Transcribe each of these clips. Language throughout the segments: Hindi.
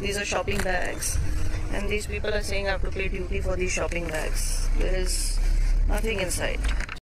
These are shopping bags. And these people are saying I have to pay duty for these shopping bags. There is nothing inside.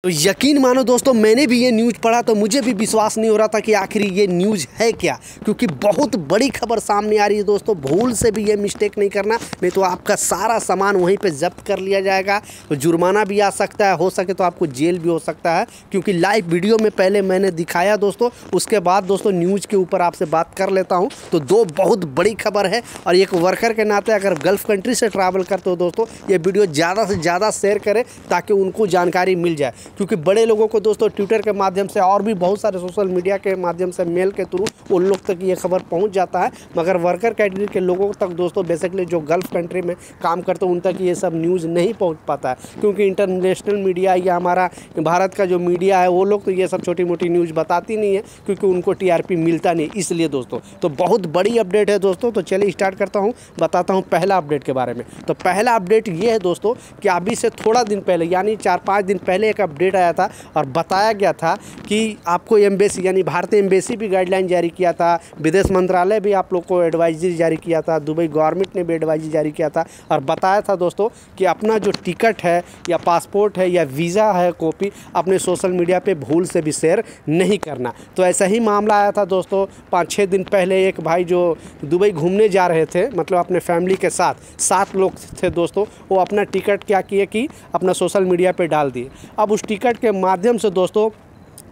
तो यकीन मानो दोस्तों, मैंने भी ये न्यूज़ पढ़ा तो मुझे भी विश्वास नहीं हो रहा था कि आखिर ये न्यूज़ है क्या? क्योंकि बहुत बड़ी खबर सामने आ रही है दोस्तों, भूल से भी ये मिस्टेक नहीं करना। नहीं तो आपका सारा सामान वहीं पे जब्त कर लिया जाएगा। तो जुर्माना भी आ सकता है, हो सके तो आपको जेल भी हो सकता है, क्योंकि लाइव वीडियो में पहले मैंने दिखाया दोस्तों, उसके बाद दोस्तों न्यूज़ के ऊपर आपसे बात कर लेता हूँ। तो दो बहुत बड़ी खबर है और एक वर्कर के नाते अगर गल्फ़ कंट्री से ट्रैवल करते हो दोस्तों, ये वीडियो ज़्यादा से ज़्यादा शेयर करें ताकि उनको जानकारी मिल जाए। क्योंकि बड़े लोगों को दोस्तों ट्विटर के माध्यम से और भी बहुत सारे सोशल मीडिया के माध्यम से मेल के थ्रू उन लोग तक ये खबर पहुँच जाता है। मगर वर्कर कैटेगरी के लोगों तक दोस्तों बेसिकली जो गल्फ़ कंट्री में काम करते हैं, उन तक ये सब न्यूज़ नहीं पहुँच पाता है। क्योंकि इंटरनेशनल मीडिया या हमारा भारत का जो मीडिया है, वो लोग तो ये सब छोटी मोटी न्यूज़ बताती नहीं है, क्योंकि उनको टीआरपी मिलता नहीं, इसलिए दोस्तों। तो बहुत बड़ी अपडेट है दोस्तों तो चलिए स्टार्ट करता हूँ, बताता हूँ पहला अपडेट के बारे में। तो पहला अपडेट ये है दोस्तों कि अभी से थोड़ा दिन पहले, यानी चार पाँच दिन पहले एक अपडेट आया था और बताया गया था कि आपको एम्बेसी, यानी भारतीय एम्बेसी भी गाइडलाइन जारी किया था, विदेश मंत्रालय भी आप लोग को एडवाइजरी जारी किया था, दुबई गवर्नमेंट ने भी एडवाइजरी जारी किया था और बताया था दोस्तों कि अपना जो टिकट है या पासपोर्ट है या वीज़ा है कॉपी अपने सोशल मीडिया पर भूल से भी शेयर नहीं करना। तो ऐसा ही मामला आया था दोस्तों, पाँच छः दिन पहले एक भाई जो दुबई घूमने जा रहे थे मतलब अपने फैमिली के साथ, सात लोग थे दोस्तों, वो अपना टिकट क्या किए कि अपना सोशल मीडिया पे डाल दिए। अब उस टिकट के माध्यम से दोस्तों,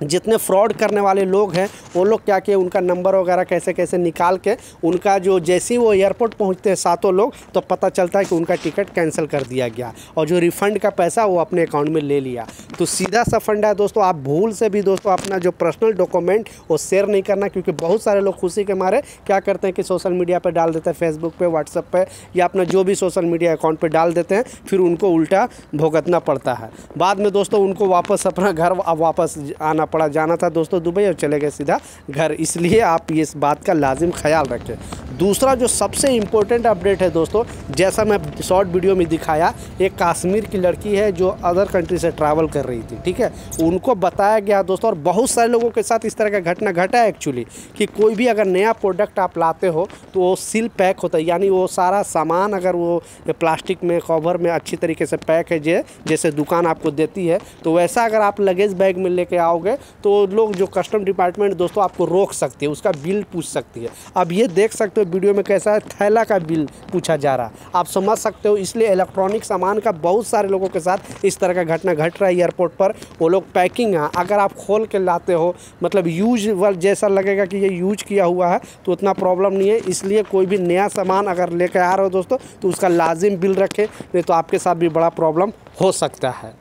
जितने फ्रॉड करने वाले लोग हैं वो लोग क्या किए, उनका नंबर वगैरह कैसे कैसे निकाल के, उनका जो जैसे ही वो एयरपोर्ट पहुँचते हैं सातों लोग तो पता चलता है कि उनका टिकट कैंसिल कर दिया गया और जो रिफ़ंड का पैसा वो अपने अकाउंट में ले लिया। तो सीधा सा फंड है दोस्तों, आप भूल से भी दोस्तों अपना जो पर्सनल डॉक्यूमेंट वो शेयर नहीं करना, क्योंकि बहुत सारे लोग खुशी के मारे क्या करते हैं कि सोशल मीडिया पर डाल देते हैं फेसबुक पर व्हाट्सअप पर या अपना जो भी सोशल मीडिया अकाउंट पर डाल देते हैं, फिर उनको उल्टा भुगतना पड़ता है। बाद में दोस्तों उनको वापस अपना घर वापस आना पड़ा, जाना था दोस्तों दुबई और चले गए सीधा घर। इसलिए आप इस बात का लाजिम ख्याल रखें। दूसरा जो सबसे इम्पोर्टेंट अपडेट है दोस्तों, जैसा मैं शॉर्ट वीडियो में दिखाया, एक कश्मीर की लड़की है जो अदर कंट्री से ट्रैवल रही थी, ठीक है? उनको बताया गया दोस्तों, और बहुत सारे लोगों के साथ इस तरह का घटना घटा है एक्चुअली कि कोई भी अगर नया प्रोडक्ट आप लाते हो तो वो सील पैक होता है, यानी वो सारा सामान अगर वो प्लास्टिक में कवर में अच्छी तरीके से पैक है, जे, जैसे दुकान आपको देती है तो वैसा अगर आप लगेज बैग में लेके आओगे तो लोग जो कस्टम डिपार्टमेंट दोस्तों आपको रोक सकती है, उसका बिल पूछ सकती है। अब ये देख सकते हो वीडियो में कैसा है, थैला का बिल पूछा जा रहा। है आप समझ सकते हो, इसलिए इलेक्ट्रॉनिक सामान का बहुत सारे लोगों के साथ इस तरह का घटना घट रहा है एयरपोर्ट पर, वो लोग पैकिंग है। अगर आप खोल के लाते हो मतलब यूज़ जैसा लगेगा कि ये यूज़ किया हुआ है तो उतना प्रॉब्लम नहीं है। इसलिए कोई भी नया सामान अगर लेकर आ रहे हो दोस्तों तो उसका लाजिम बिल रखें, नहीं तो आपके साथ भी बड़ा प्रॉब्लम हो सकता है।